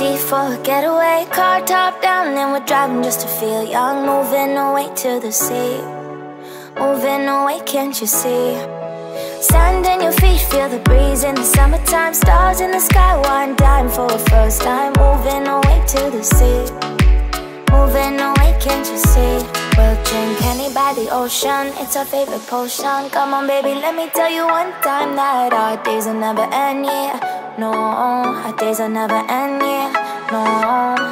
for a getaway. Car top down and we're driving just to feel young. Moving away to the sea. Moving away, can't you see? Sand in your feet, feel the breeze in the summertime. Stars in the sky, one dime for a first time. Moving away to the sea. Moving away, can't you see? We'll drink honey by the ocean. It's our favorite potion. Come on baby, let me tell you one time That our days will never end, yeah No, our days will never end, yeah. No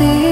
were